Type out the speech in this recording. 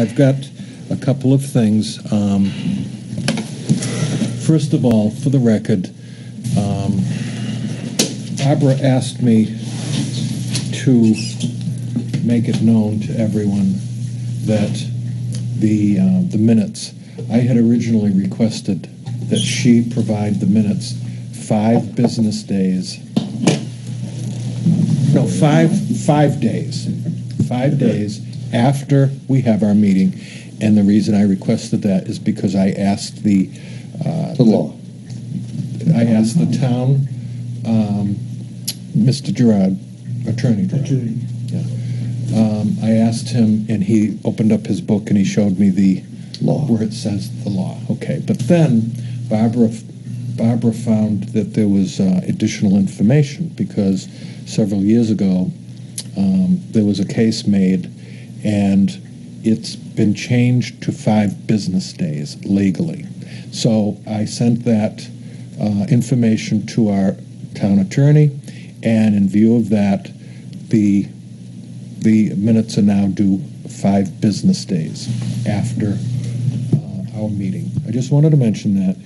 I've got a couple of things. Um, First of all, for the record, um, Barbara asked me to make it known to everyone that the, uh, the minutes, I had originally requested that she provide the minutes five business days. No, five, five days. Five days after we have our meeting. And the reason I requested that is because I asked the. uh, The law. I asked the town, um, Mr. Gerard, Attorney Gerard. Yeah. Um, I asked him, and he opened up his book and he showed me the Law. where it says the law. Okay, but then Barbara, Barbara found that there was uh, additional information because several years ago um, there was a case made, and it's been changed to five business days legally. So I sent that uh, information to our town attorney, and in view of that, the the minutes are now due five business days after uh, our meeting. I just wanted to mention that.